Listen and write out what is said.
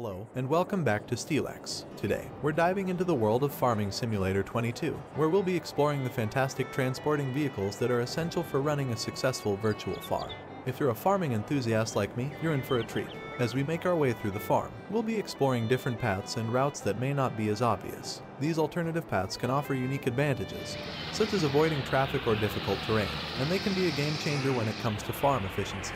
Hello, and welcome back to Stealax. Today, we're diving into the world of Farming Simulator 22, where we'll be exploring the fantastic transporting vehicles that are essential for running a successful virtual farm. If you're a farming enthusiast like me, you're in for a treat. As we make our way through the farm, we'll be exploring different paths and routes that may not be as obvious. These alternative paths can offer unique advantages, such as avoiding traffic or difficult terrain, and they can be a game changer when it comes to farm efficiency.